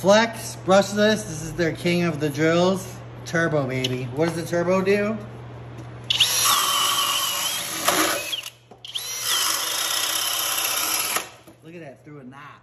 Flex, brushless. This is their king of the drills. Turbo, baby. What does the turbo do? Look at that, through a knot.